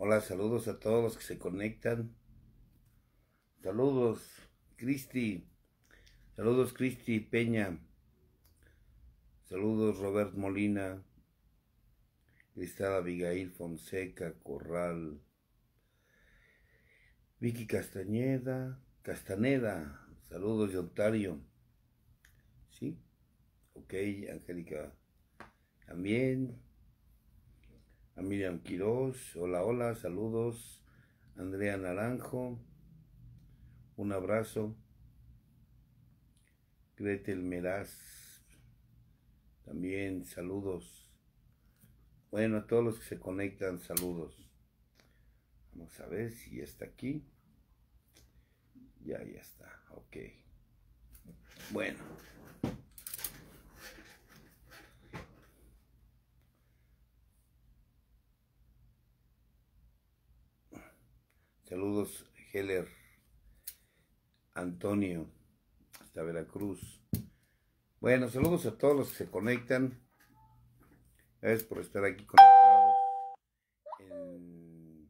Hola, saludos a todos los que se conectan. Saludos, Cristi. Saludos, Cristi Peña. Saludos, Robert Molina. Cristal Abigail Fonseca, Corral. Vicky Castañeda, Castaneda. Saludos de. ¿Sí? Ok, Angélica. También. A Miriam Quiroz. Hola, hola, saludos. Andrea Naranjo. Un abrazo. Gretel Meraz. También saludos. Bueno, a todos los que se conectan, saludos. Vamos a ver si está aquí. Ya, ya está. Ok. Bueno. Saludos, Heller. Antonio, hasta Veracruz. Bueno, saludos a todos los que se conectan. Gracias por estar aquí conectados en,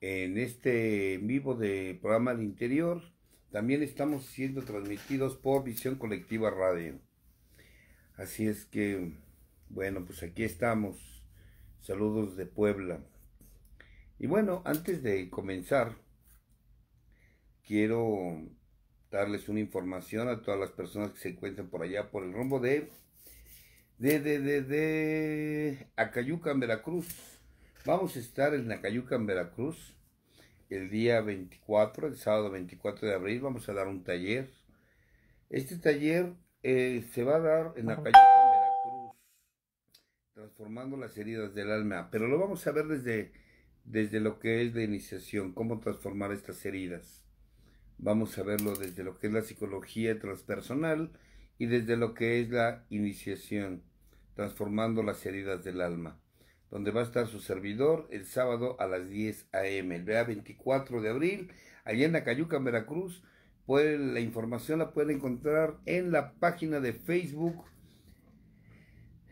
en este vivo de programa al interior. También estamos siendo transmitidos por Visión Colectiva Radio. Así es que, bueno, pues aquí estamos. Saludos de Puebla. Y bueno, antes de comenzar, quiero darles una información a todas las personas que se encuentran por allá, por el rumbo de, de, de, de, de Acayuca, en Veracruz. Vamos a estar en Acayuca, en Veracruz, el día 24, el sábado 24 de abril, vamos a dar un taller. Este taller eh, se va a dar en Acayuca, en Veracruz, transformando las heridas del alma, pero lo vamos a ver desde, desde lo que es la iniciación, cómo transformar estas heridas. Vamos a verlo desde lo que es la psicología transpersonal y desde lo que es la iniciación, transformando las heridas del alma, donde va a estar su servidor el sábado a las 10 a.m., el día 24 de abril, allá en Acayuca, Veracruz. Pues la información la pueden encontrar en la página de Facebook,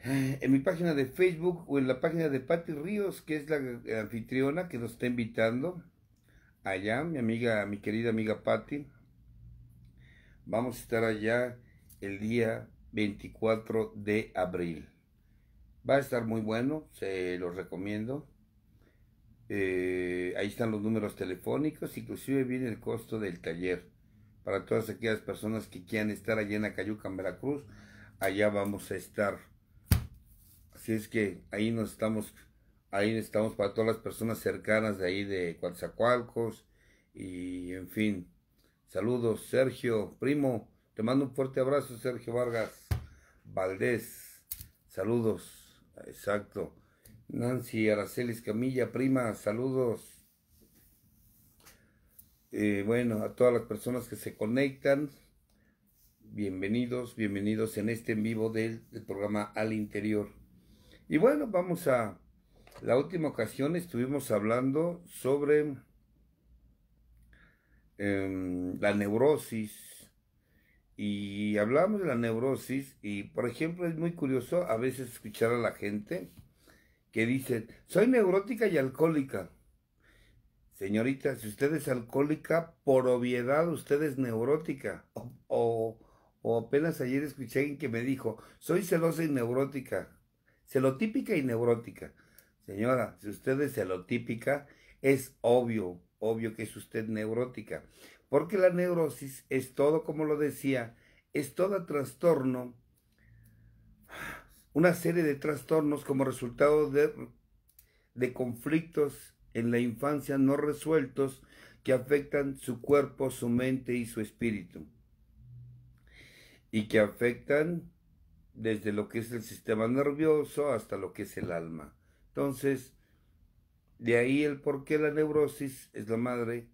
en mi página de Facebook o en la página de Patti Ríos, que es la anfitriona que nos está invitando allá, mi amiga, mi querida amiga Patti. Vamos a estar allá el día 24 de abril. Va a estar muy bueno, se los recomiendo. Eh, ahí están los números telefónicos, inclusive viene el costo del taller. Para todas aquellas personas que quieran estar allá en Acayuca, en Veracruz, allá vamos a estar. Así es que ahí nos estamos Ahí estamos para todas las personas cercanas de ahí de Coatzacoalcos. Y en fin, saludos, Sergio, primo. Te mando un fuerte abrazo, Sergio Vargas Valdés. Saludos, exacto. Nancy Aracelis Camilla, prima, saludos. Eh, bueno, a todas las personas que se conectan, bienvenidos, bienvenidos en este en vivo del, del programa Al Interior. Y bueno, vamos a la última ocasión estuvimos hablando sobre em, la neurosis y hablamos de la neurosis y por ejemplo es muy curioso a veces escuchar a la gente que dice soy neurótica y alcohólica. Señorita, si usted es alcohólica, por obviedad usted es neurótica. O, o, apenas ayer escuché a alguien que me dijo, soy celosa y neurótica. Celotípica y neurótica. Señora, si usted es celotípica, es obvio, obvio que es usted neurótica. Porque la neurosis es todo, como lo decía, es todo trastorno, una serie de trastornos como resultado de, de conflictos en la infancia no resueltos que afectan su cuerpo, su mente y su espíritu. Y que afectan desde lo que es el sistema nervioso hasta lo que es el alma. Entonces, de ahí el por qué la neurosis es la madre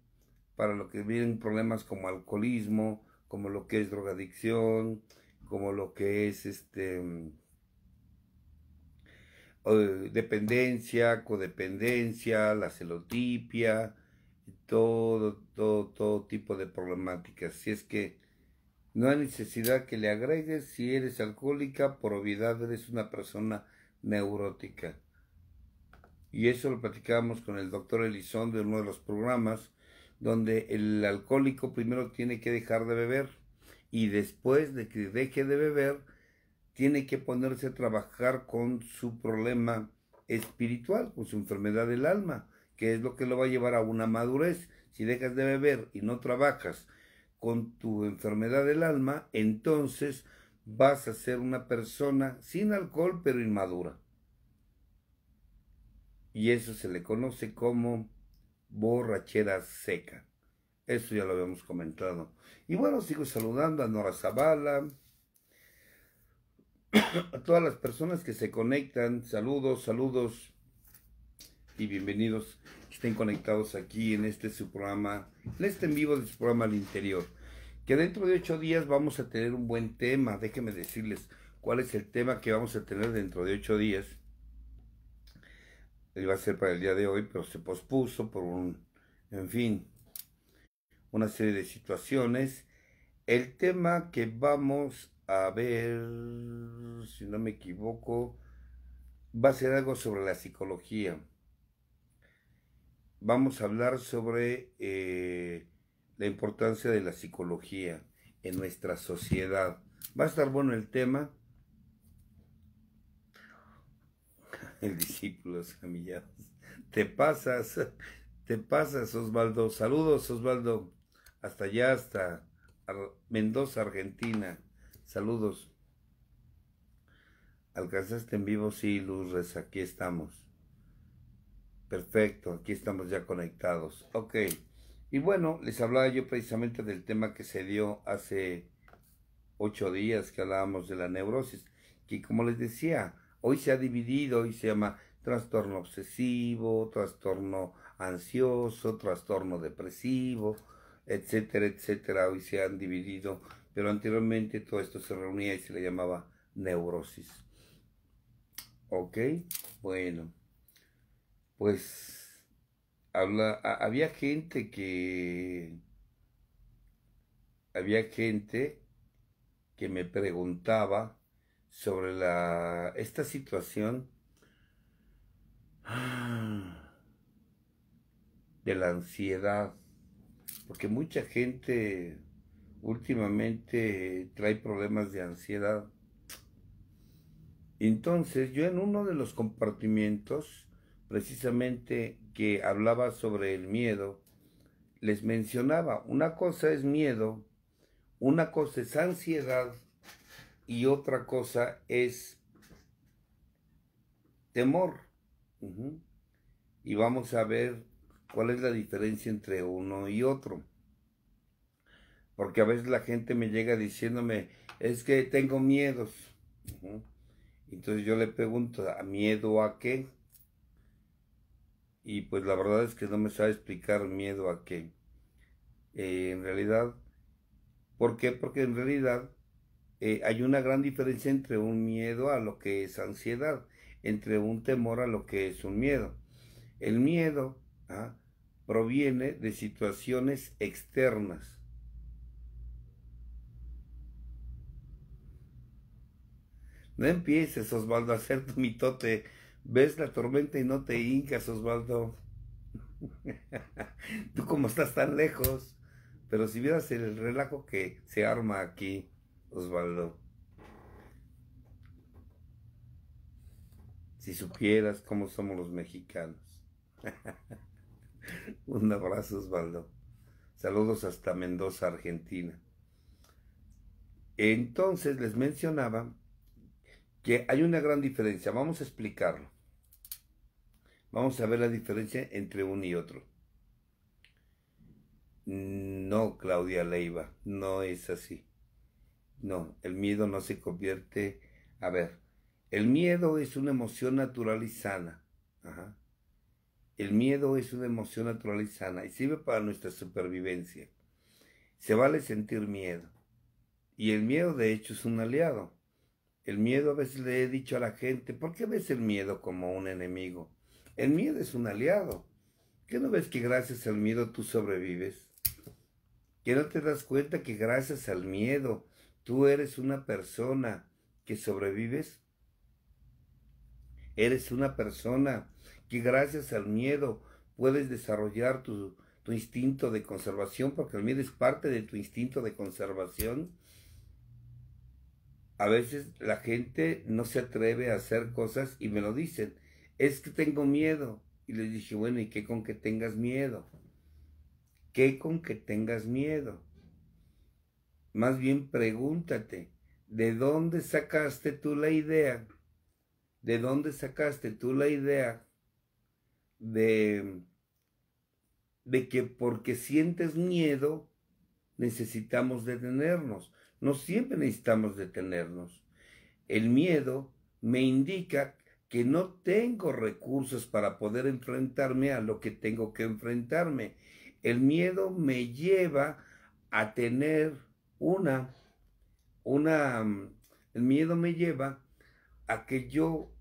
para lo que vienen problemas como alcoholismo, como lo que es drogadicción, como lo que es este dependencia, codependencia, la celotipia, todo, todo, todo tipo de problemáticas. Si es que no hay necesidad que le agregues, si eres alcohólica, por obviedad eres una persona neurótica. Y eso lo platicábamos con el doctor Elizondo en uno de los programas, donde el alcohólico primero tiene que dejar de beber y después de que deje de beber, tiene que ponerse a trabajar con su problema espiritual, con su enfermedad del alma, que es lo que lo va a llevar a una madurez. Si dejas de beber y no trabajas con tu enfermedad del alma, entonces vas a ser una persona sin alcohol pero inmadura. Y eso se le conoce como borrachera seca. Eso ya lo habíamos comentado. Y bueno, sigo saludando a Nora Zavala, a todas las personas que se conectan. Saludos, saludos y bienvenidos. Estén conectados aquí en este su programa, en este en vivo de su programa al interior. Que dentro de ocho días vamos a tener un buen tema. Déjenme decirles cuál es el tema que vamos a tener dentro de ocho días. Iba a ser para el día de hoy, pero se pospuso por un, en fin, una serie de situaciones. El tema que vamos a ver, si no me equivoco, va a ser algo sobre la psicología. Vamos a hablar sobre eh, la importancia de la psicología en nuestra sociedad. Va a estar bueno el tema. El discípulo amillados. Te pasas, te pasas, Osvaldo. Saludos, Osvaldo. Hasta allá, hasta Mendoza, Argentina. Saludos. ¿Alcanzaste en vivo? Sí, Luz aquí estamos. Perfecto, aquí estamos ya conectados. Ok. Y bueno, les hablaba yo precisamente del tema que se dio hace ocho días que hablábamos de la neurosis, que como les decía, hoy se ha dividido y se llama trastorno obsesivo, trastorno ansioso, trastorno depresivo, etcétera, etcétera. Hoy se han dividido pero anteriormente todo esto se reunía y se le llamaba neurosis. ¿Ok? Bueno, pues habla, había gente que... Había gente que me preguntaba sobre la, esta situación de la ansiedad, porque mucha gente últimamente trae problemas de ansiedad. Entonces yo en uno de los compartimientos, precisamente que hablaba sobre el miedo, les mencionaba, una cosa es miedo, una cosa es ansiedad y otra cosa es temor. Y vamos a ver cuál es la diferencia entre uno y otro porque a veces la gente me llega diciéndome, es que tengo miedos. Entonces yo le pregunto, ¿a miedo a qué? Y pues la verdad es que no me sabe explicar miedo a qué. Eh, en realidad, ¿por qué? Porque en realidad eh, hay una gran diferencia entre un miedo a lo que es ansiedad, entre un temor a lo que es un miedo. El miedo ¿ah? proviene de situaciones externas No empieces, Osvaldo, a hacer tu mitote. Ves la tormenta y no te hincas, Osvaldo. Tú como estás tan lejos. Pero si vieras el relajo que se arma aquí, Osvaldo. Si supieras cómo somos los mexicanos. Un abrazo, Osvaldo. Saludos hasta Mendoza, Argentina. Entonces les mencionaba que hay una gran diferencia. Vamos a explicarlo. Vamos a ver la diferencia entre uno y otro. No, Claudia Leiva, no es así. No, el miedo no se convierte... A ver, el miedo es una emoción natural y sana. El miedo es una emoción natural y sana y sirve para nuestra supervivencia. Se vale sentir miedo. Y el miedo de hecho es un aliado. El miedo a veces le he dicho a la gente, ¿por qué ves el miedo como un enemigo? El miedo es un aliado. ¿Qué no ves que gracias al miedo tú sobrevives? ¿Que no te das cuenta que gracias al miedo tú eres una persona que sobrevives? Eres una persona que gracias al miedo puedes desarrollar tu, tu instinto de conservación, porque el miedo es parte de tu instinto de conservación. A veces la gente no se atreve a hacer cosas y me lo dicen, es que tengo miedo. Y les dije, bueno, ¿y qué con que tengas miedo? ¿Qué con que tengas miedo? Más bien pregúntate, ¿de dónde sacaste tú la idea? ¿De dónde sacaste tú la idea de de que porque sientes miedo necesitamos detenernos. No siempre necesitamos detenernos. El miedo me indica que no tengo recursos para poder enfrentarme a lo que tengo que enfrentarme. El miedo me lleva a tener una, una, el miedo me lleva a que yo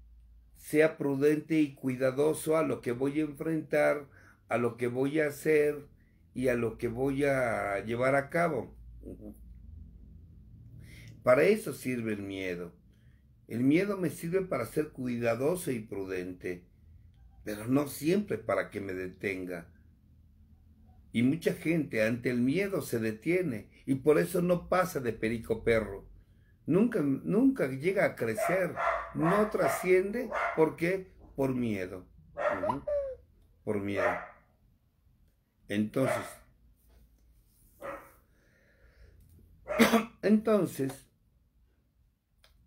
sea prudente y cuidadoso a lo que voy a enfrentar, a lo que voy a hacer y a lo que voy a llevar a cabo. Para eso sirve el miedo. El miedo me sirve para ser cuidadoso y prudente, pero no siempre para que me detenga. Y mucha gente ante el miedo se detiene y por eso no pasa de perico perro. Nunca, nunca llega a crecer, no trasciende. ¿Por qué? Por miedo. Por miedo. Entonces, entonces,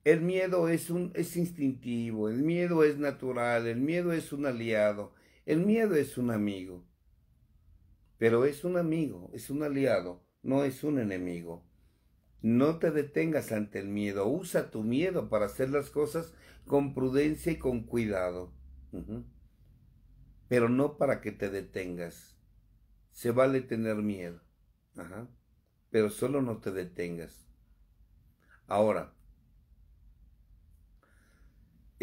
el miedo es, un, es instintivo, el miedo es natural, el miedo es un aliado, el miedo es un amigo. Pero es un amigo, es un aliado, no es un enemigo. No te detengas ante el miedo, usa tu miedo para hacer las cosas con prudencia y con cuidado. Pero no para que te detengas. Se vale tener miedo, pero solo no te detengas. Ahora,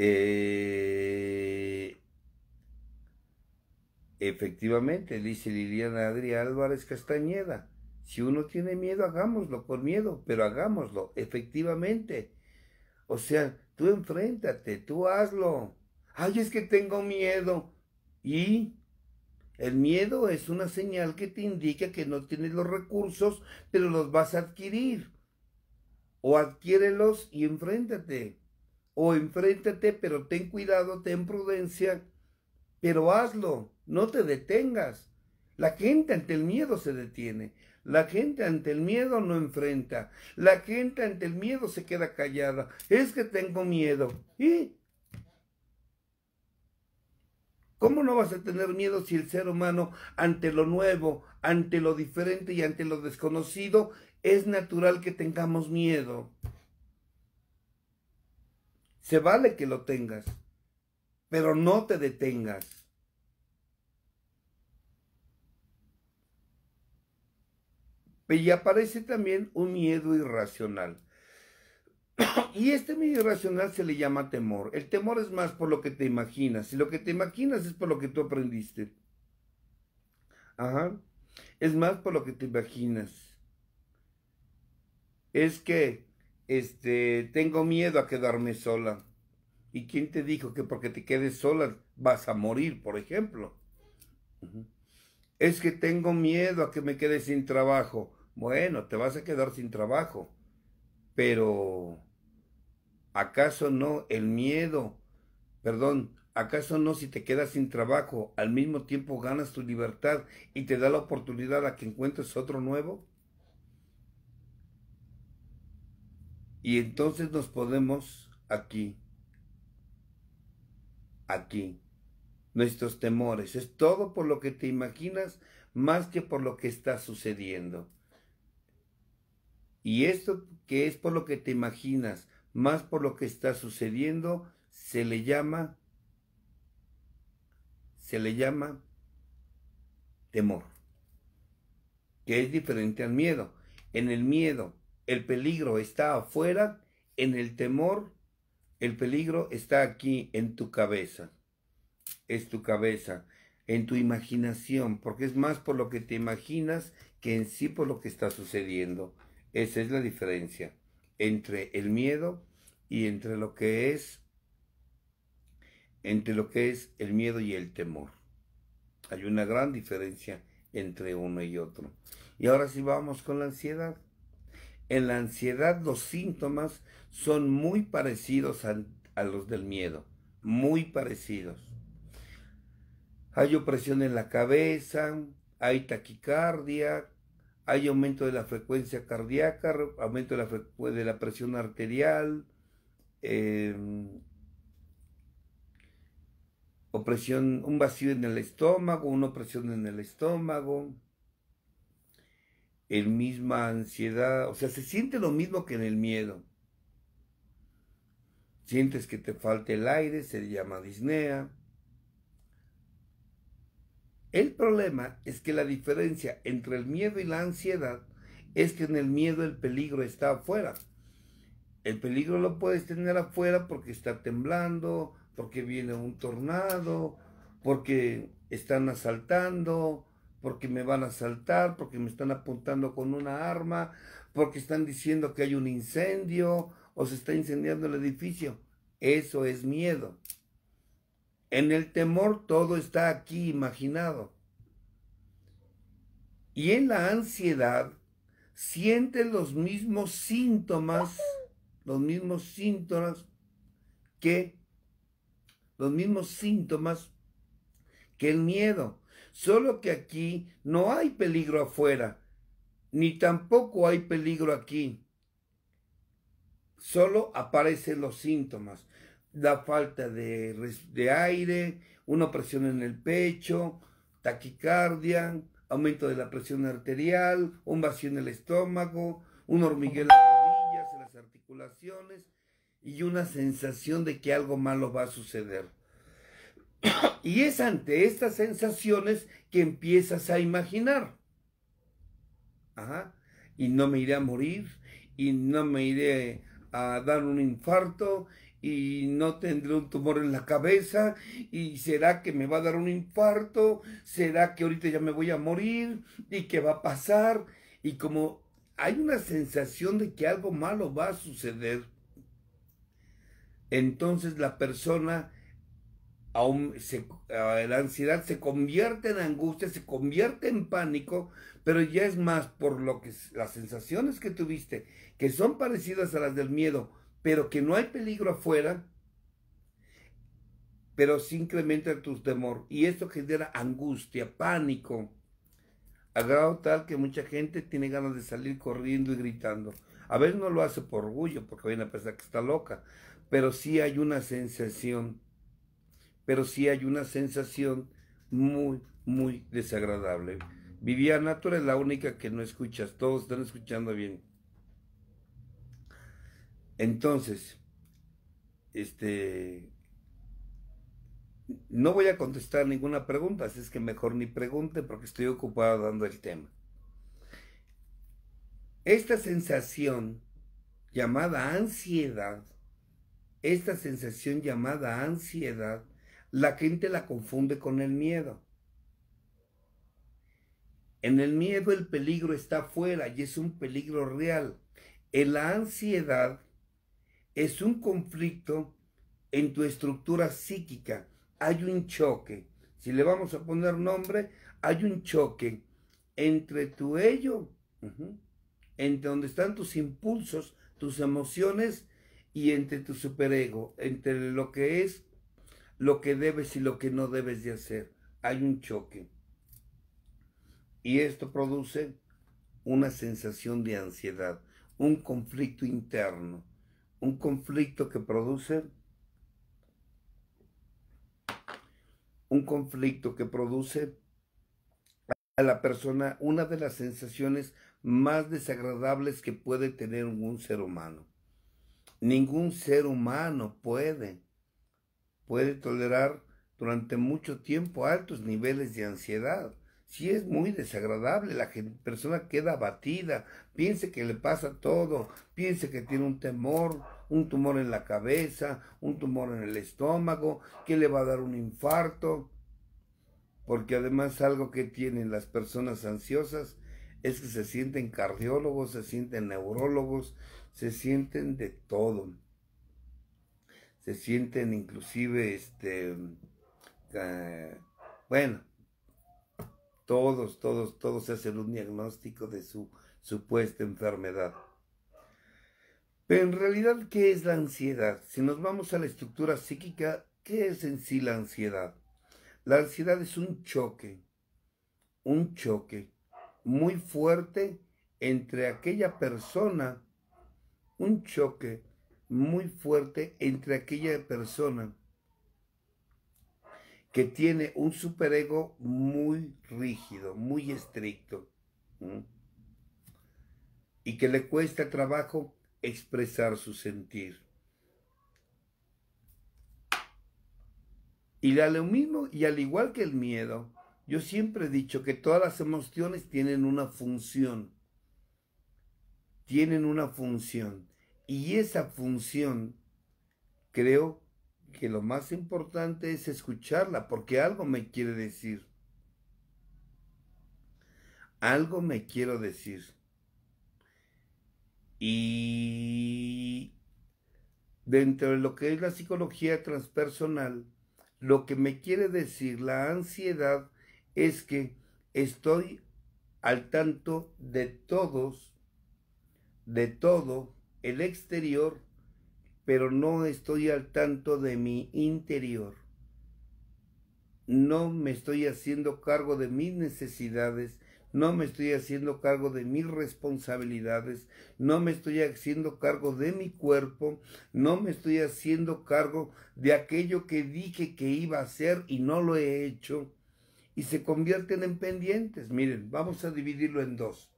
eh, efectivamente, dice Liliana Adrián Álvarez Castañeda, si uno tiene miedo, hagámoslo por miedo, pero hagámoslo, efectivamente. O sea, tú enfréntate, tú hazlo. Ay, es que tengo miedo. ¿Y? El miedo es una señal que te indica que no tienes los recursos, pero los vas a adquirir. O adquiérelos y enfréntate. O enfréntate, pero ten cuidado, ten prudencia, pero hazlo, no te detengas. La gente ante el miedo se detiene. La gente ante el miedo no enfrenta. La gente ante el miedo se queda callada. Es que tengo miedo. ¿Y? ¿Cómo no vas a tener miedo si el ser humano ante lo nuevo, ante lo diferente y ante lo desconocido es natural que tengamos miedo? Se vale que lo tengas, pero no te detengas. Y aparece también un miedo irracional. Y este medio irracional se le llama temor. El temor es más por lo que te imaginas. Y lo que te imaginas es por lo que tú aprendiste. Ajá. Es más por lo que te imaginas. Es que, este, tengo miedo a quedarme sola. ¿Y quién te dijo que porque te quedes sola vas a morir, por ejemplo? Es que tengo miedo a que me quede sin trabajo. Bueno, te vas a quedar sin trabajo. Pero ¿Acaso no el miedo? Perdón, ¿acaso no si te quedas sin trabajo, al mismo tiempo ganas tu libertad y te da la oportunidad a que encuentres otro nuevo? Y entonces nos podemos aquí, aquí, nuestros temores. Es todo por lo que te imaginas más que por lo que está sucediendo. Y esto que es por lo que te imaginas, más por lo que está sucediendo, se le llama, se le llama temor, que es diferente al miedo. En el miedo, el peligro está afuera, en el temor, el peligro está aquí en tu cabeza, es tu cabeza, en tu imaginación, porque es más por lo que te imaginas que en sí por lo que está sucediendo. Esa es la diferencia entre el miedo y entre lo que es entre lo que es el miedo y el temor. Hay una gran diferencia entre uno y otro. Y ahora sí vamos con la ansiedad. En la ansiedad los síntomas son muy parecidos a, los del miedo, muy parecidos. Hay opresión en la cabeza, hay taquicardia, hay aumento de la frecuencia cardíaca, aumento de la, de la presión arterial, em, opresión, un vacío en el estómago, una opresión en el estómago, el misma ansiedad, o sea, se siente lo mismo que en el miedo. Sientes que te falta el aire, se llama disnea. El problema es que la diferencia entre el miedo y la ansiedad es que en el miedo el peligro está afuera. El peligro lo puedes tener afuera porque está temblando, porque viene un tornado, porque están asaltando, porque me van a asaltar, porque me están apuntando con una arma, porque están diciendo que hay un incendio o se está incendiando el edificio. Eso es miedo. En el temor todo está aquí imaginado. Y en la ansiedad siente los mismos síntomas, los mismos síntomas que los mismos síntomas que el miedo. Solo que aquí no hay peligro afuera, ni tampoco hay peligro aquí. Solo aparecen los síntomas la falta de, aire, una presión en el pecho, taquicardia, aumento de la presión arterial, un vacío en el estómago, un hormigueo en las rodillas, en las articulaciones y una sensación de que algo malo va a suceder. Y es ante estas sensaciones que empiezas a imaginar. Ajá. Y no me iré a morir, y no me iré a dar un infarto, y no tendré un tumor en la cabeza y será que me va a dar un infarto, será que ahorita ya me voy a morir y qué va a pasar y como hay una sensación de que algo malo va a suceder, entonces la persona, se, la ansiedad se convierte en angustia, se convierte en pánico, pero ya es más por lo que las sensaciones que tuviste, que son parecidas a las del miedo, pero que no hay peligro afuera, pero sí incrementa tu temor. Y esto genera angustia, pánico, a grado tal que mucha gente tiene ganas de salir corriendo y gritando. A veces no lo hace por orgullo, porque hay una persona que está loca, pero sí hay una sensación, pero sí hay una sensación muy, muy desagradable. Viviana, tú eres la única que no escuchas, todos están escuchando bien. Entonces, este, no voy a contestar ninguna pregunta, así es que mejor ni pregunte porque estoy ocupado dando el tema. Esta sensación llamada ansiedad, esta sensación llamada ansiedad, la gente la confunde con el miedo. En el miedo el peligro está afuera y es un peligro real. En la ansiedad es un conflicto en tu estructura psíquica. Hay un choque. Si le vamos a poner nombre, hay un choque entre tu ello, entre donde están tus impulsos, tus emociones y entre tu superego, entre lo que es, lo que debes y lo que no debes de hacer. Hay un choque. Y esto produce una sensación de ansiedad, un conflicto interno un conflicto que produce un conflicto que produce a la persona una de las sensaciones más desagradables que puede tener un ser humano. Ningún ser humano puede, puede tolerar durante mucho tiempo altos niveles de ansiedad si es muy desagradable, la persona queda abatida, piense que le pasa todo, piense que tiene un temor, un tumor en la cabeza, un tumor en el estómago, que le va a dar un infarto, porque además algo que tienen las personas ansiosas es que se sienten cardiólogos, se sienten neurólogos, se sienten de todo. Se sienten inclusive, este, eh, bueno, todos, todos, todos hacen un diagnóstico de su supuesta enfermedad. Pero en realidad, ¿qué es la ansiedad? Si nos vamos a la estructura psíquica, ¿qué es en sí la ansiedad? La ansiedad es un choque, un choque muy fuerte entre aquella persona, un choque muy fuerte entre aquella persona que tiene un superego muy rígido, muy estricto, y que le cuesta trabajo expresar su sentir. Y lo mismo, y al igual que el miedo, yo siempre he dicho que todas las emociones tienen una función. Tienen una función. Y esa función, creo que lo más importante es escucharla, porque algo me quiere decir. Algo me quiero decir. Y dentro de lo que es la psicología transpersonal, lo que me quiere decir la ansiedad es que estoy al tanto de todos, de todo el exterior, pero no estoy al tanto de mi interior. No me estoy haciendo cargo de mis necesidades, no me estoy haciendo cargo de mis responsabilidades, no me estoy haciendo cargo de mi cuerpo, no me estoy haciendo cargo de aquello que dije que iba a hacer y no lo he hecho, y se convierten en pendientes. Miren, vamos a dividirlo en dos.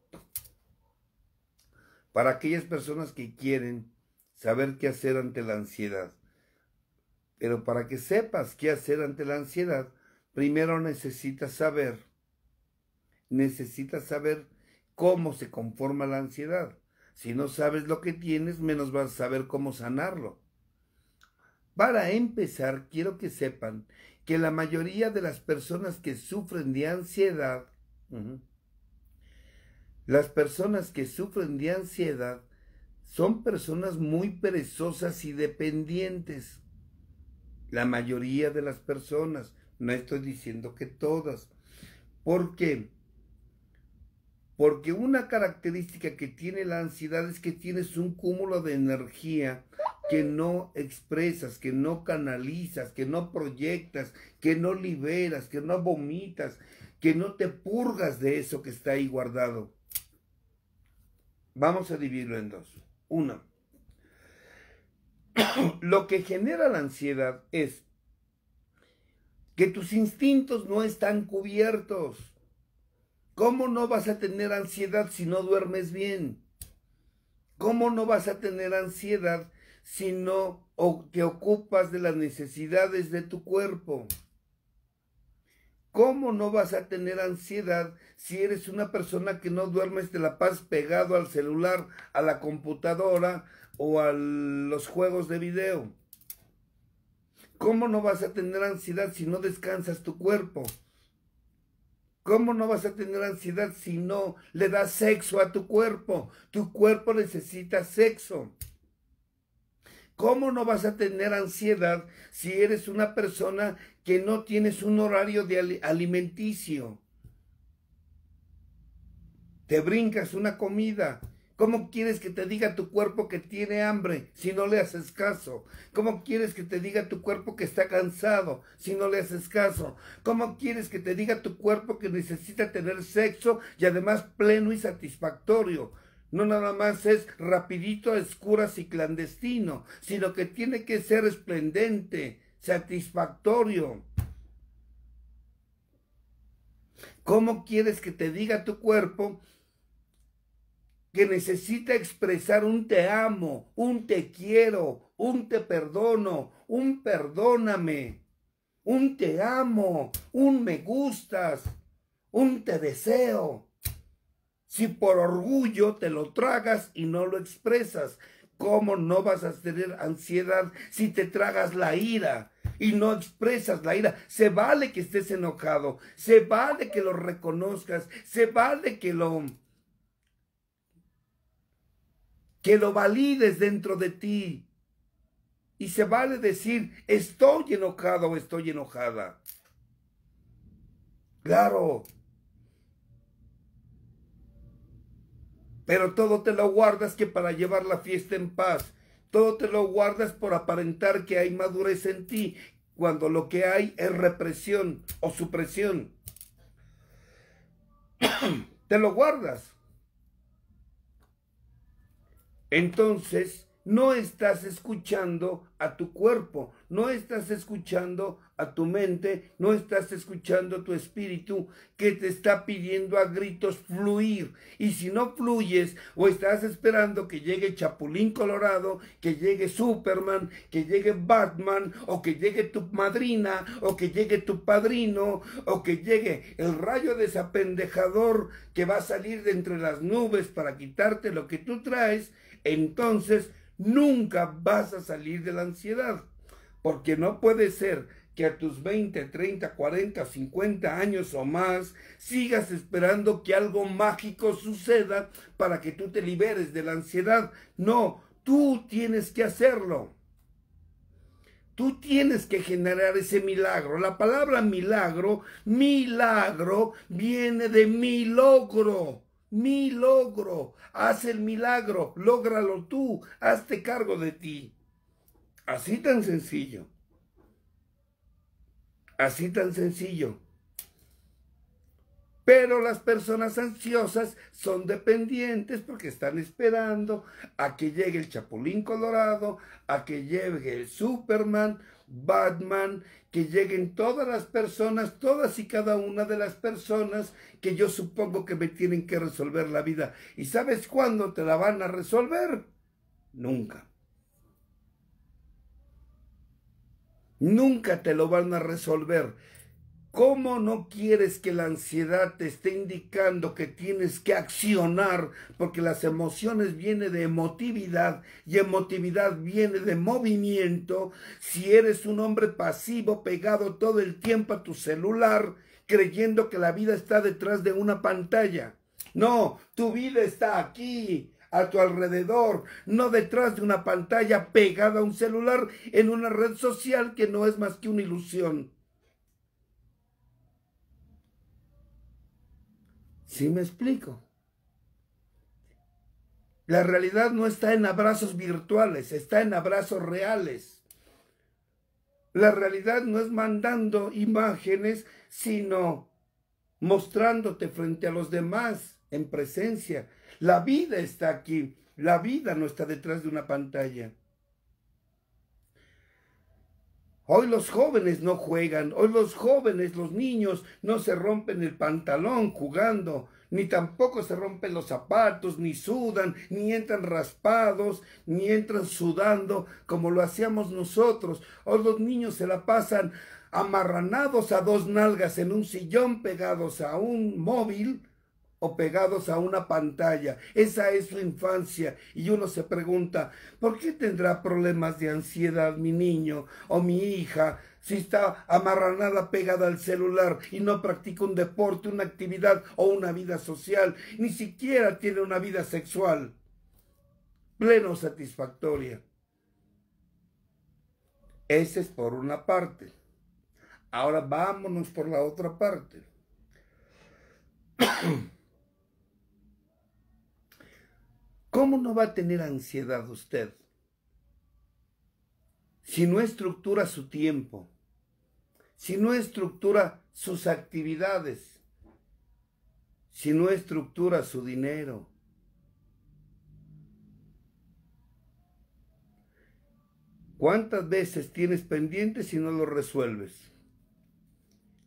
Para aquellas personas que quieren saber qué hacer ante la ansiedad. Pero para que sepas qué hacer ante la ansiedad, primero necesitas saber necesitas saber cómo se conforma la ansiedad. Si no sabes lo que tienes, menos vas a saber cómo sanarlo. Para empezar, quiero que sepan que la mayoría de las personas que sufren de ansiedad, las personas que sufren de ansiedad son personas muy perezosas y dependientes. La mayoría de las personas, no estoy diciendo que todas. ¿Por qué? Porque una característica que tiene la ansiedad es que tienes un cúmulo de energía que no expresas, que no canalizas, que no proyectas, que no liberas, que no vomitas, que no te purgas de eso que está ahí guardado. Vamos a dividirlo en dos. Una, lo que genera la ansiedad es que tus instintos no están cubiertos. ¿Cómo no vas a tener ansiedad si no duermes bien? ¿Cómo no vas a tener ansiedad si no te ocupas de las necesidades de tu cuerpo? ¿Cómo no vas a tener ansiedad si eres una persona que no duermes de la paz pegado al celular, a la computadora o a los juegos de video? ¿Cómo no vas a tener ansiedad si no descansas tu cuerpo? ¿Cómo no vas a tener ansiedad si no le das sexo a tu cuerpo? Tu cuerpo necesita sexo. ¿Cómo no vas a tener ansiedad si eres una persona que no tienes un horario de alimenticio? Te brincas una comida, ¿Cómo quieres que te diga tu cuerpo que tiene hambre si no le haces caso? ¿Cómo quieres que te diga tu cuerpo que está cansado si no le haces caso? ¿Cómo quieres que te diga tu cuerpo que necesita tener sexo y además pleno y satisfactorio? No nada más es rapidito, escuras y clandestino, sino que tiene que ser esplendente, satisfactorio. ¿Cómo quieres que te diga tu cuerpo que necesita expresar un te amo, un te quiero, un te perdono, un perdóname, un te amo, un me gustas, un te deseo. Si por orgullo te lo tragas y no lo expresas, ¿cómo no vas a tener ansiedad si te tragas la ira? Y no expresas la ira. Se vale que estés enojado, se vale que lo reconozcas, se vale que lo que lo valides dentro de ti Y se vale decir, estoy enojado o estoy enojada. Claro. Pero todo te lo guardas que para llevar la fiesta en paz. Todo te lo guardas por aparentar que hay madurez en ti, cuando lo que hay es represión o supresión. te lo guardas. Entonces, no estás escuchando a tu cuerpo, no estás escuchando a tu mente, no estás escuchando a tu espíritu que te está pidiendo a gritos fluir. Y si no fluyes o estás esperando que llegue Chapulín Colorado, que llegue Superman, que llegue Batman, o que llegue tu madrina, o que llegue tu padrino, o que llegue el rayo desapendejador que va a salir de entre las nubes para quitarte lo que tú traes, entonces nunca vas a salir de la ansiedad. Porque no puede ser que a tus 20, 30, 40, 50 años o más sigas esperando que algo mágico suceda para que tú te liberes de la ansiedad. No, tú tienes que hacerlo. Tú tienes que generar ese milagro. La palabra milagro, milagro, viene de mi logro mi logro. Haz el milagro, lógralo tú, hazte cargo de ti. Así tan sencillo. Así tan sencillo. Pero las personas ansiosas son dependientes porque están esperando a que llegue el Chapulín Colorado, a que llegue el Superman, Batman, que lleguen todas las personas, todas y cada una de las personas que yo supongo que me tienen que resolver la vida. ¿Y sabes cuándo te la van a resolver? Nunca. Nunca te lo van a resolver. ¿Cómo no quieres que la ansiedad te esté indicando que tienes que accionar? Porque las emociones vienen de emotividad y emotividad viene de movimiento. Si eres un hombre pasivo pegado todo el tiempo a tu celular, creyendo que la vida está detrás de una pantalla. No, tu vida está aquí, a tu alrededor, no detrás de una pantalla pegada a un celular en una red social que no es más que una ilusión. ¿Sí me explico? La realidad no está en abrazos virtuales, está en abrazos reales. La realidad no es mandando imágenes, sino mostrándote frente a los demás en presencia. La vida está aquí, la vida no está detrás de una pantalla. Hoy los jóvenes no juegan, hoy los jóvenes, los niños, no se rompen el pantalón jugando, ni tampoco se rompen los zapatos, ni sudan, ni entran raspados, ni entran sudando como lo hacíamos nosotros. Hoy los niños se la pasan amarranados a dos nalgas en un sillón pegados a un móvil o pegados a una pantalla. Esa es su infancia. Y uno se pregunta, ¿por qué tendrá problemas de ansiedad mi niño o mi hija si está amarranada pegada al celular y no practica un deporte, una actividad o una vida social? Ni siquiera tiene una vida sexual pleno satisfactoria. Ese es por una parte. Ahora vámonos por la otra parte. ¿Cómo no va a tener ansiedad usted? Si no estructura su tiempo, si no estructura sus actividades, si no estructura su dinero. ¿Cuántas veces tienes pendientes y no lo resuelves?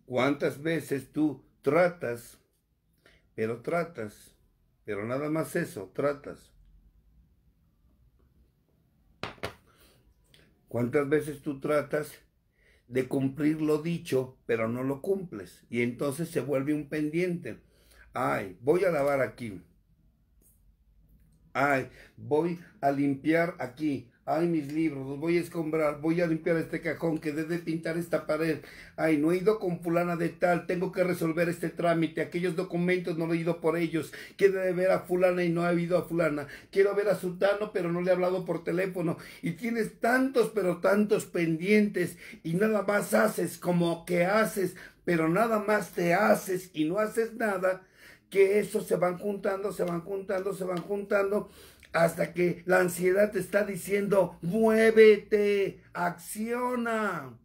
¿Cuántas veces tú tratas, pero tratas, pero nada más eso, tratas, ¿Cuántas veces tú tratas de cumplir lo dicho, pero no lo cumples? Y entonces se vuelve un pendiente. Ay, voy a lavar aquí. Ay, voy a limpiar aquí. Ay, mis libros, los voy a escombrar, voy a limpiar este cajón, que debe pintar esta pared. Ay, no he ido con fulana de tal, tengo que resolver este trámite, aquellos documentos no he ido por ellos. Quiero ver a fulana y no he ido a fulana. Quiero ver a sultano, pero no le he hablado por teléfono. Y tienes tantos, pero tantos pendientes y nada más haces como que haces, pero nada más te haces y no haces nada, que eso se van juntando, se van juntando, se van juntando hasta que la ansiedad te está diciendo, muévete, acciona,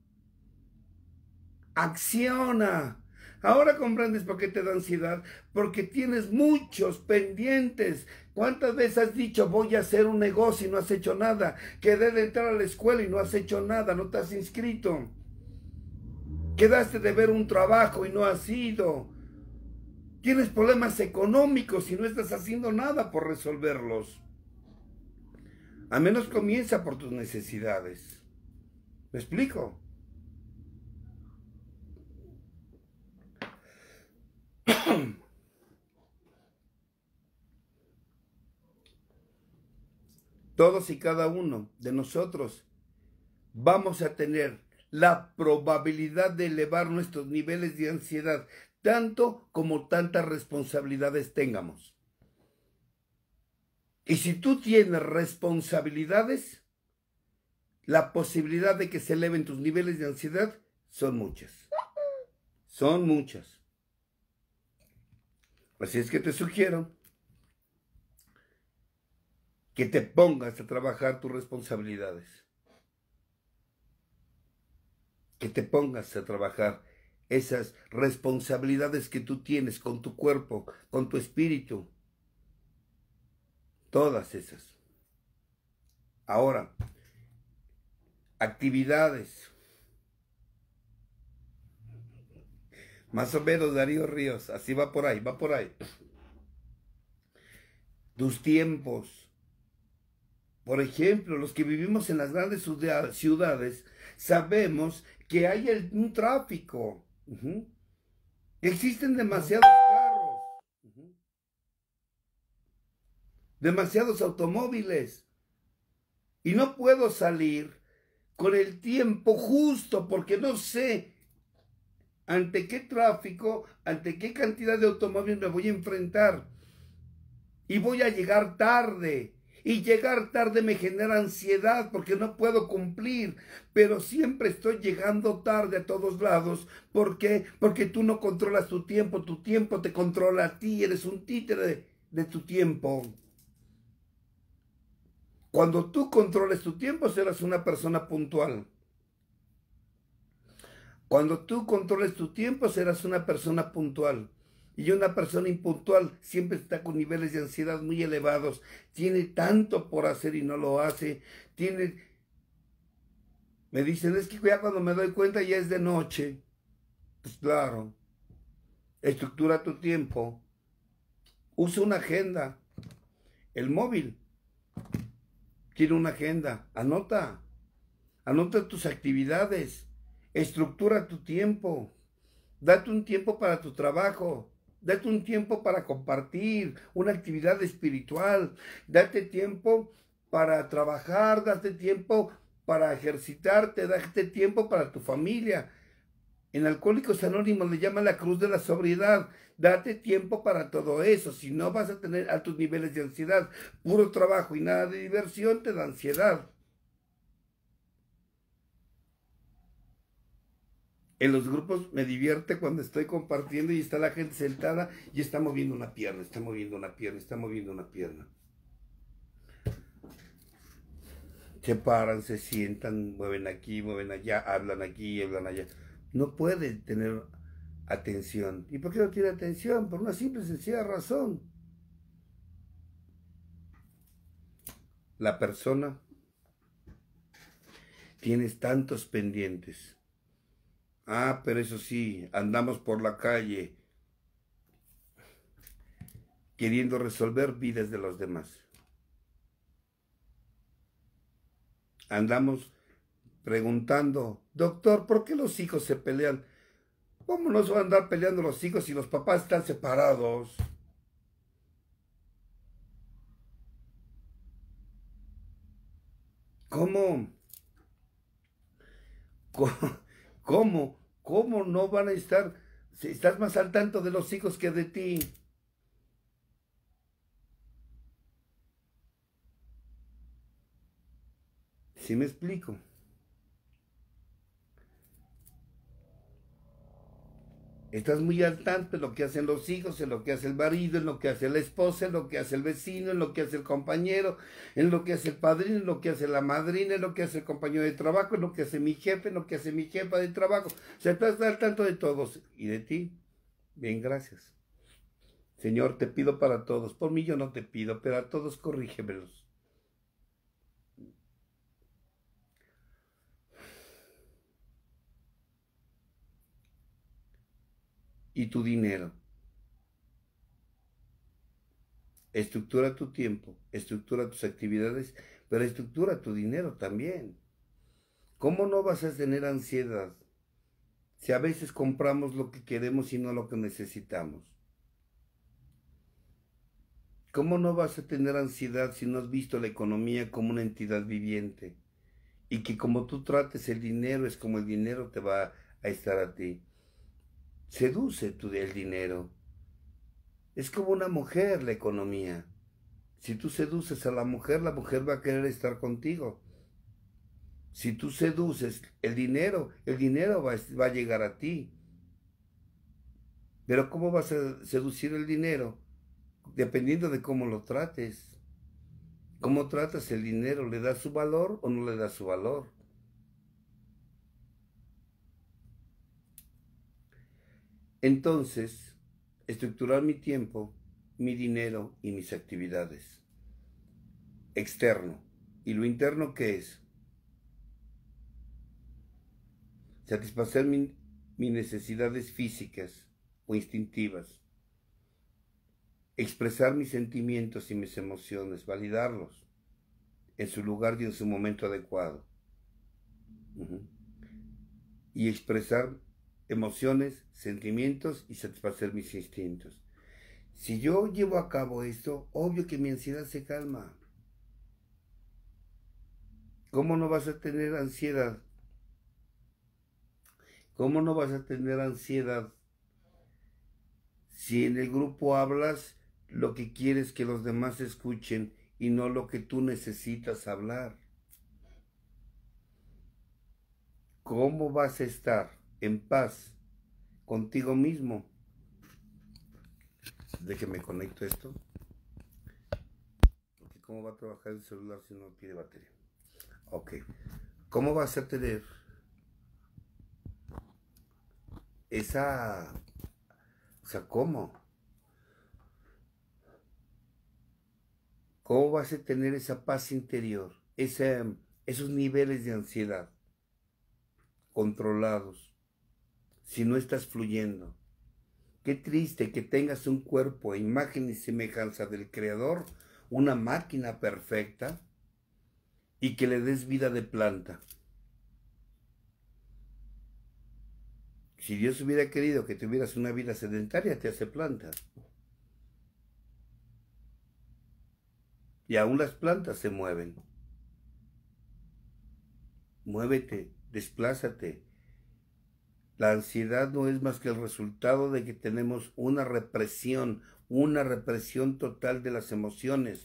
acciona. Ahora comprendes por qué te da ansiedad, porque tienes muchos pendientes. ¿Cuántas veces has dicho voy a hacer un negocio y no has hecho nada? Quedé de entrar a la escuela y no has hecho nada, no te has inscrito. Quedaste de ver un trabajo y no has ido. Tienes problemas económicos y no estás haciendo nada por resolverlos. A menos comienza por tus necesidades. ¿Me explico? Todos y cada uno de nosotros vamos a tener la probabilidad de elevar nuestros niveles de ansiedad, tanto como tantas responsabilidades tengamos. Y si tú tienes responsabilidades, la posibilidad de que se eleven tus niveles de ansiedad son muchas. Son muchas. Así es que te sugiero que te pongas a trabajar tus responsabilidades. Que te pongas a trabajar esas responsabilidades que tú tienes con tu cuerpo, con tu espíritu, Todas esas. Ahora, actividades. Más o menos Darío Ríos, así va por ahí, va por ahí. Tus tiempos. Por ejemplo, los que vivimos en las grandes ciudades, sabemos que hay un tráfico. Existen demasiados demasiados automóviles. Y no puedo salir con el tiempo justo porque no sé ante qué tráfico, ante qué cantidad de automóviles me voy a enfrentar. Y voy a llegar tarde. Y llegar tarde me genera ansiedad porque no puedo cumplir, pero siempre estoy llegando tarde a todos lados. ¿Por qué? Porque tú no controlas tu tiempo, tu tiempo te controla a ti, eres un títere de tu tiempo. Cuando tú controles tu tiempo, serás una persona puntual. Cuando tú controles tu tiempo, serás una persona puntual. Y una persona impuntual siempre está con niveles de ansiedad muy elevados. Tiene tanto por hacer y no lo hace. Tiene... Me dicen, es que ya cuando me doy cuenta ya es de noche. Pues claro. Estructura tu tiempo. Usa una agenda. El móvil tiene una agenda. Anota. Anota tus actividades. Estructura tu tiempo. Date un tiempo para tu trabajo. Date un tiempo para compartir una actividad espiritual. Date tiempo para trabajar. Date tiempo para ejercitarte. Date tiempo para tu familia. En Alcohólicos Anónimos le llama la cruz de la sobriedad. Date tiempo para todo eso. Si no vas a tener altos niveles de ansiedad, puro trabajo y nada de diversión, te da ansiedad. En los grupos me divierte cuando estoy compartiendo y está la gente sentada y está moviendo una pierna, está moviendo una pierna, está moviendo una pierna. Se paran, se sientan, mueven aquí, mueven allá, hablan aquí, hablan allá no puede tener atención. ¿Y por qué no tiene atención? Por una simple y sencilla razón. La persona tienes tantos pendientes. Ah, pero eso sí, andamos por la calle queriendo resolver vidas de los demás. Andamos preguntando, doctor, ¿por qué los hijos se pelean? ¿Cómo no se van a andar peleando los hijos si los papás están separados? ¿Cómo? ¿Cómo? ¿Cómo no van a estar? Si estás más al tanto de los hijos que de ti. ¿Sí me explico? Estás muy al tanto de lo que hacen los hijos, en lo que hace el marido, en lo que hace la esposa, en lo que hace el vecino, en lo que hace el compañero, en lo que hace el padrino, en lo que hace la madrina, en lo que hace el compañero de trabajo, en lo que hace mi jefe, en lo que hace mi jefa de trabajo. O sea, estás al tanto de todos. ¿Y de ti? Bien, gracias. Señor, te pido para todos. Por mí yo no te pido, pero a todos corrígemelos. Y tu dinero. Estructura tu tiempo, estructura tus actividades, pero estructura tu dinero también. ¿Cómo no vas a tener ansiedad si a veces compramos lo que queremos y no lo que necesitamos? ¿Cómo no vas a tener ansiedad si no has visto la economía como una entidad viviente? Y que como tú trates el dinero es como el dinero te va a estar a ti. Seduce tú el dinero. Es como una mujer la economía. Si tú seduces a la mujer, la mujer va a querer estar contigo. Si tú seduces el dinero, el dinero va, va a llegar a ti. Pero ¿cómo vas a seducir el dinero? Dependiendo de cómo lo trates. ¿Cómo tratas el dinero? ¿Le das su valor o no le das su valor? Entonces, estructurar mi tiempo, mi dinero y mis actividades. Externo. ¿Y lo interno qué es? Satisfacer mis necesidades físicas o instintivas. Expresar mis sentimientos y mis emociones, validarlos en su lugar y en su momento adecuado. Y expresar emociones, sentimientos y satisfacer mis instintos. Si yo llevo a cabo esto, obvio que mi ansiedad se calma. ¿Cómo no vas a tener ansiedad? ¿Cómo no vas a tener ansiedad si en el grupo hablas lo que quieres que los demás escuchen y no lo que tú necesitas hablar? ¿Cómo vas a estar en paz contigo mismo. Déjeme conecto esto. Porque ¿Cómo va a trabajar el celular si no tiene batería? Ok. ¿Cómo vas a tener esa... O sea, ¿cómo? ¿Cómo vas a tener esa paz interior? Ese, esos niveles de ansiedad controlados si no estás fluyendo. Qué triste que tengas un cuerpo a imagen y semejanza del Creador, una máquina perfecta, y que le des vida de planta. Si Dios hubiera querido que tuvieras una vida sedentaria, te hace planta. Y aún las plantas se mueven. Muévete, desplázate, la ansiedad no es más que el resultado de que tenemos una represión, una represión total de las emociones.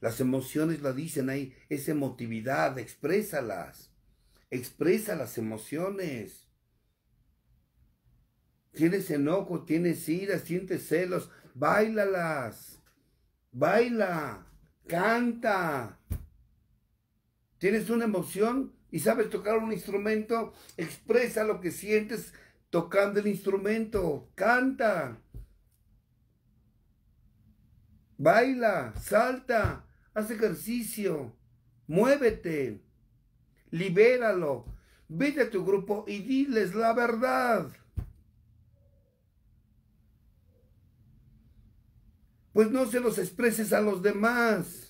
Las emociones la dicen ahí, es emotividad, exprésalas. Expresa las emociones. Tienes enojo, tienes ira, sientes celos, bailalas. Baila, canta. ¿Tienes una emoción? Y sabes tocar un instrumento, expresa lo que sientes tocando el instrumento, canta, baila, salta, haz ejercicio, muévete, libéralo, vete a tu grupo y diles la verdad. Pues no se los expreses a los demás.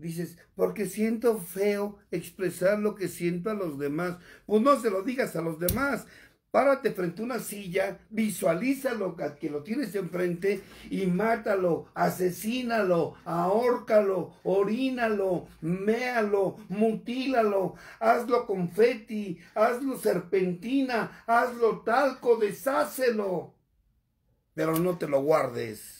Dices, porque siento feo expresar lo que siento a los demás. Pues no se lo digas a los demás. Párate frente a una silla, visualízalo que lo tienes enfrente y mátalo, asesínalo, ahórcalo, orínalo, méalo, mutílalo, hazlo confeti, hazlo serpentina, hazlo talco, deshácelo. Pero no te lo guardes.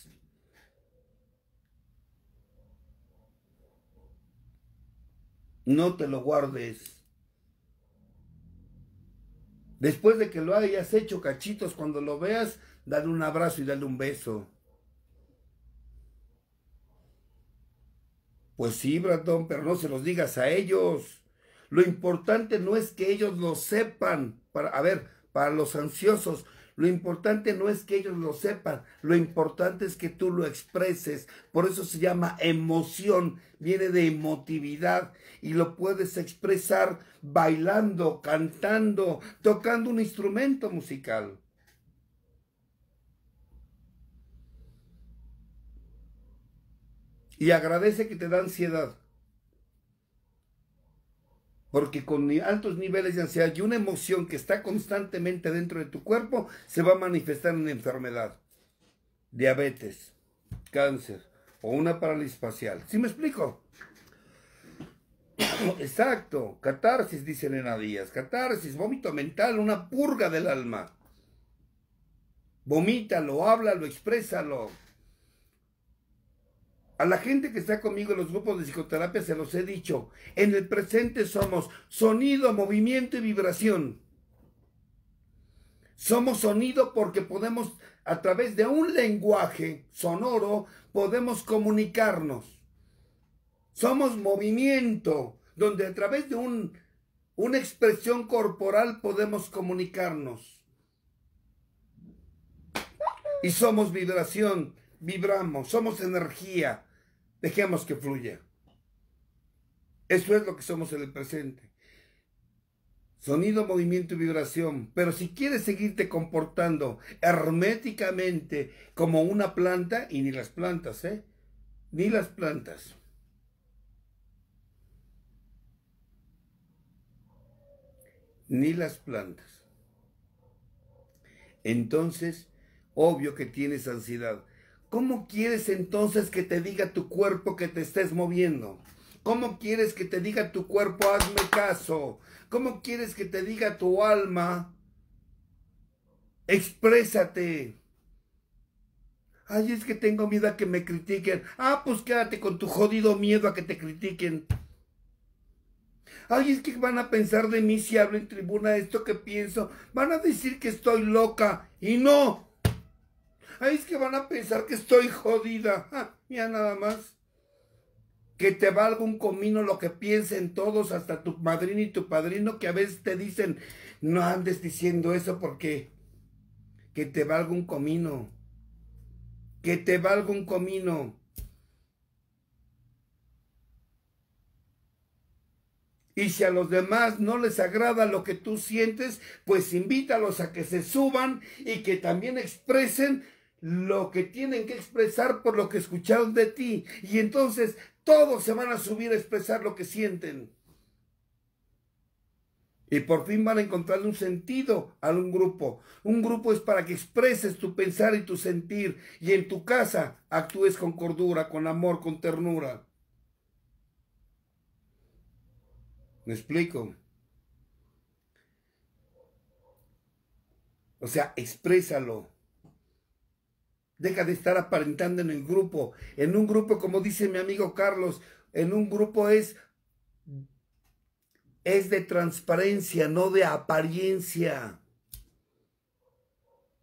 No te lo guardes. Después de que lo hayas hecho cachitos, cuando lo veas, dale un abrazo y dale un beso. Pues sí, Bratón, pero no se los digas a ellos. Lo importante no es que ellos lo sepan. Para, a ver, para los ansiosos, lo importante no es que ellos lo sepan, lo importante es que tú lo expreses. Por eso se llama emoción, viene de emotividad y lo puedes expresar bailando, cantando, tocando un instrumento musical. Y agradece que te da ansiedad. Porque con altos niveles de ansiedad y una emoción que está constantemente dentro de tu cuerpo se va a manifestar en enfermedad. Diabetes, cáncer o una parálisis facial. ¿Sí me explico? Exacto, catarsis, dice Elena Díaz. Catarsis, vómito mental, una purga del alma. Vomítalo, háblalo, exprésalo. A la gente que está conmigo en los grupos de psicoterapia se los he dicho. En el presente somos sonido, movimiento y vibración. Somos sonido porque podemos, a través de un lenguaje sonoro, podemos comunicarnos. Somos movimiento, donde a través de un, una expresión corporal podemos comunicarnos. Y somos vibración, vibramos, somos energía, Dejemos que fluya. Eso es lo que somos en el presente. Sonido, movimiento y vibración. Pero si quieres seguirte comportando herméticamente como una planta, y ni las plantas, ¿eh? Ni las plantas. Ni las plantas. Entonces, obvio que tienes ansiedad. ¿Cómo quieres entonces que te diga tu cuerpo que te estés moviendo? ¿Cómo quieres que te diga tu cuerpo, hazme caso? ¿Cómo quieres que te diga tu alma, exprésate? Ay, es que tengo miedo a que me critiquen. Ah, pues quédate con tu jodido miedo a que te critiquen. Ay, es que van a pensar de mí si hablo en tribuna esto que pienso. Van a decir que estoy loca. Y no, Ay, es que van a pensar que estoy jodida. Ah, mira nada más. Que te valga un comino lo que piensen todos, hasta tu madrina y tu padrino, que a veces te dicen, no andes diciendo eso porque que te valga un comino. Que te valga un comino. Y si a los demás no les agrada lo que tú sientes, pues invítalos a que se suban y que también expresen lo que tienen que expresar por lo que escucharon de ti. Y entonces todos se van a subir a expresar lo que sienten. Y por fin van a encontrarle un sentido a un grupo. Un grupo es para que expreses tu pensar y tu sentir. Y en tu casa actúes con cordura, con amor, con ternura. ¿Me explico? O sea, exprésalo. Deja de estar aparentando en el grupo. En un grupo, como dice mi amigo Carlos, en un grupo es, es de transparencia, no de apariencia.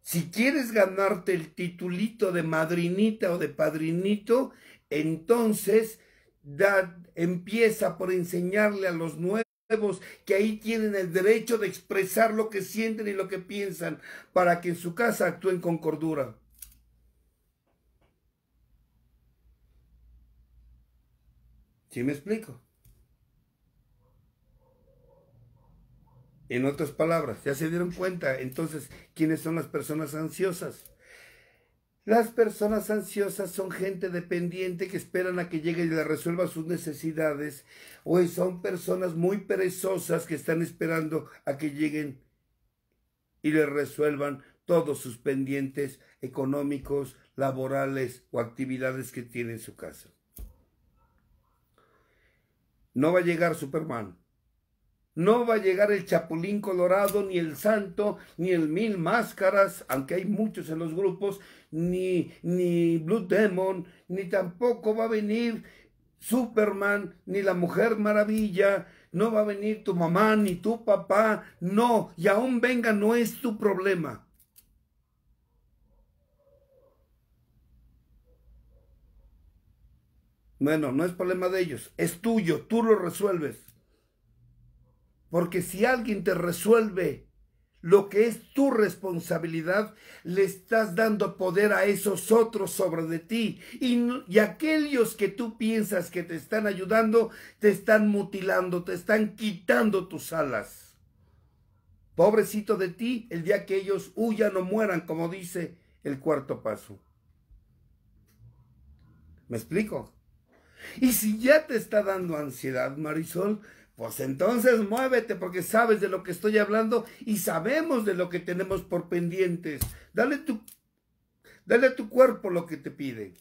Si quieres ganarte el titulito de madrinita o de padrinito, entonces empieza por enseñarle a los nuevos que ahí tienen el derecho de expresar lo que sienten y lo que piensan para que en su casa actúen con cordura. ¿Sí me explico? En otras palabras, ya se dieron cuenta entonces quiénes son las personas ansiosas. Las personas ansiosas son gente dependiente que esperan a que llegue y le resuelva sus necesidades o son personas muy perezosas que están esperando a que lleguen y le resuelvan todos sus pendientes económicos, laborales o actividades que tiene en su casa. No va a llegar Superman. No va a llegar el Chapulín Colorado, ni el Santo, ni el Mil Máscaras, aunque hay muchos en los grupos, ni, ni Blue Demon, ni tampoco va a venir Superman, ni la Mujer Maravilla, no va a venir tu mamá, ni tu papá, no, y aún venga, no es tu problema. Bueno, no es problema de ellos, es tuyo, tú lo resuelves. Porque si alguien te resuelve lo que es tu responsabilidad, le estás dando poder a esos otros sobre de ti. Y, y, aquellos que tú piensas que te están ayudando, te están mutilando, te están quitando tus alas. Pobrecito de ti, el día que ellos huyan o mueran, como dice el cuarto paso. ¿Me explico? Y si ya te está dando ansiedad, Marisol, pues entonces muévete porque sabes de lo que estoy hablando y sabemos de lo que tenemos por pendientes. Dale, tu, dale a tu cuerpo lo que te pide.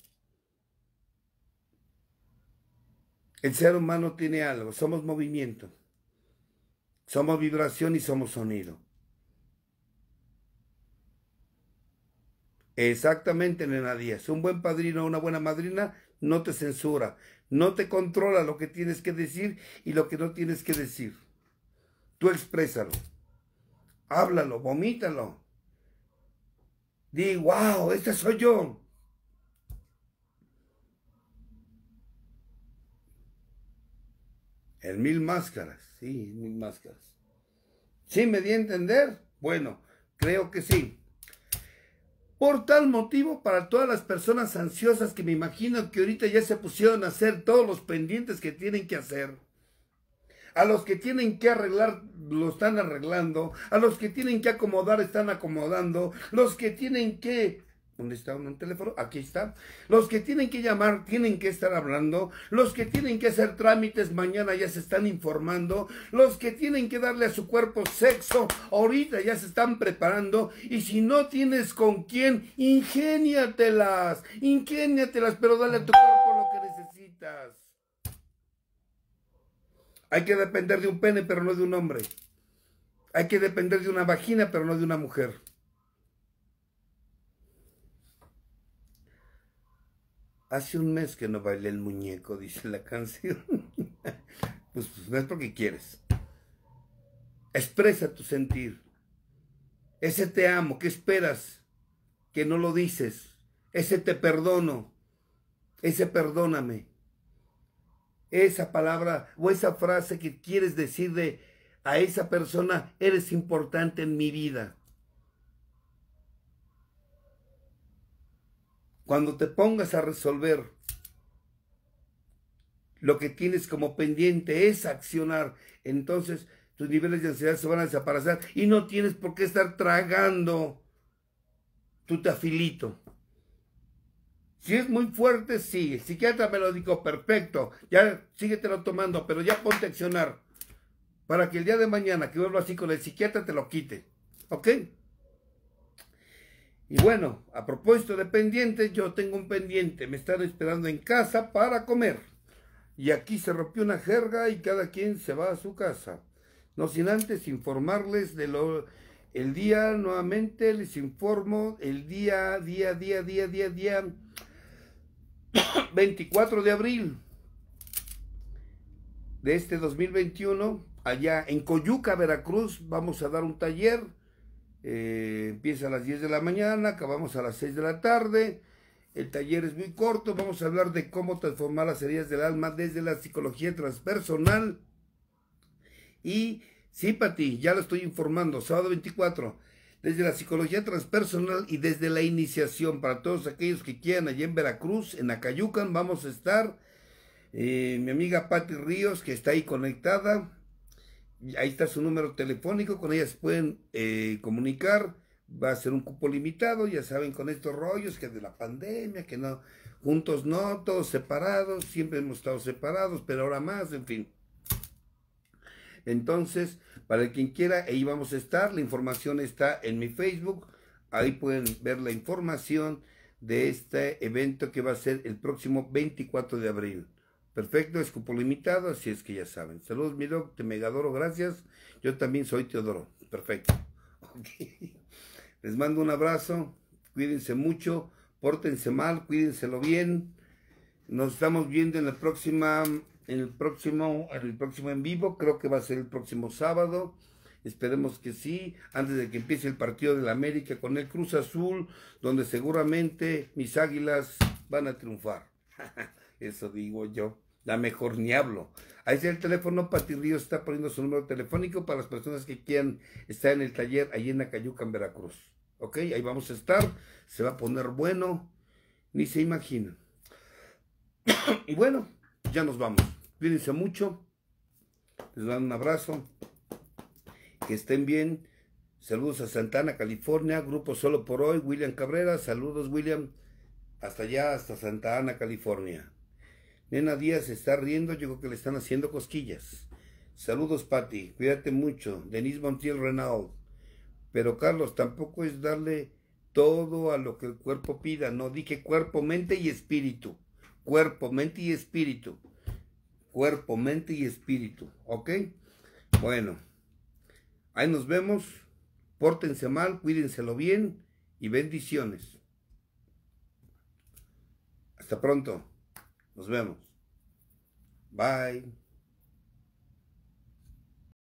El ser humano tiene algo, somos movimiento, somos vibración y somos sonido. Exactamente, nena Díaz. Un buen padrino una buena madrina no te censura, no te controla lo que tienes que decir y lo que no tienes que decir. Tú exprésalo. Háblalo, vomítalo. Di, wow, este soy yo. El mil máscaras, sí, mil máscaras. ¿Sí me di a entender? Bueno, creo que sí. Por tal motivo, para todas las personas ansiosas que me imagino que ahorita ya se pusieron a hacer todos los pendientes que tienen que hacer, a los que tienen que arreglar, lo están arreglando, a los que tienen que acomodar, están acomodando, los que tienen que ¿Dónde está un teléfono? Aquí está. Los que tienen que llamar tienen que estar hablando. Los que tienen que hacer trámites mañana ya se están informando. Los que tienen que darle a su cuerpo sexo ahorita ya se están preparando. Y si no tienes con quién, ingéniatelas. Ingéniatelas, pero dale a tu cuerpo lo que necesitas. Hay que depender de un pene, pero no de un hombre. Hay que depender de una vagina, pero no de una mujer. Hace un mes que no bailé el muñeco, dice la canción. pues, pues, no es porque quieres. Expresa tu sentir. Ese te amo, ¿qué esperas? Que no lo dices. Ese te perdono. Ese perdóname. Esa palabra o esa frase que quieres decirle a esa persona, eres importante en mi vida. Cuando te pongas a resolver lo que tienes como pendiente es accionar, entonces tus niveles de ansiedad se van a desaparecer y no tienes por qué estar tragando tu tafilito. Si es muy fuerte, sí. El psiquiatra me lo dijo, perfecto. Ya síguetelo tomando, pero ya ponte a accionar. Para que el día de mañana que vuelva así con el psiquiatra te lo quite. ¿Ok? Y bueno, a propósito de pendientes, yo tengo un pendiente, me están esperando en casa para comer. Y aquí se rompió una jerga y cada quien se va a su casa. No sin antes informarles de lo el día nuevamente les informo el día día día día día día 24 de abril de este 2021 allá en Coyuca, Veracruz, vamos a dar un taller eh, empieza a las 10 de la mañana, acabamos a las 6 de la tarde. El taller es muy corto, vamos a hablar de cómo transformar las heridas del alma desde la psicología transpersonal. Y sí, Pati, ya lo estoy informando, sábado 24, desde la psicología transpersonal y desde la iniciación, para todos aquellos que quieran, allá en Veracruz, en Acayucan, vamos a estar. Eh, mi amiga Pati Ríos, que está ahí conectada, Ahí está su número telefónico, con ellas pueden eh, comunicar. Va a ser un cupo limitado, ya saben, con estos rollos que de la pandemia, que no, juntos no, todos separados, siempre hemos estado separados, pero ahora más, en fin. Entonces, para quien quiera, ahí vamos a estar. La información está en mi Facebook. Ahí pueden ver la información de este evento que va a ser el próximo 24 de abril. Perfecto, es cupo limitado, así es que ya saben. Saludos, mi doc, te mega adoro, gracias. Yo también soy Teodoro. Perfecto. Les mando un abrazo, cuídense mucho, pórtense mal, cuídenselo bien. Nos estamos viendo en la próxima, en el próximo, en el próximo en vivo, creo que va a ser el próximo sábado. Esperemos que sí, antes de que empiece el partido de la América con el Cruz Azul, donde seguramente mis águilas van a triunfar. Eso digo yo. La mejor ni hablo. Ahí está el teléfono, Pati Ríos está poniendo su número telefónico para las personas que quieran estar en el taller ahí en Acayuca, en Veracruz. Ok, ahí vamos a estar. Se va a poner bueno. Ni se imaginan. y bueno, ya nos vamos. Cuídense mucho. Les dan un abrazo. Que estén bien. Saludos a Santana, California. Grupo Solo por Hoy. William Cabrera. Saludos, William. Hasta allá, hasta Santa Ana, California. Nena Díaz está riendo. Yo creo que le están haciendo cosquillas. Saludos, Patti. Cuídate mucho. Denise Montiel Renaud. Pero, Carlos, tampoco es darle todo a lo que el cuerpo pida. No dije cuerpo, mente y espíritu. Cuerpo, mente y espíritu. Cuerpo, mente y espíritu. ¿Ok? Bueno. Ahí nos vemos. Pórtense mal, cuídenselo bien y bendiciones. Hasta pronto. Nos vemos. Bye.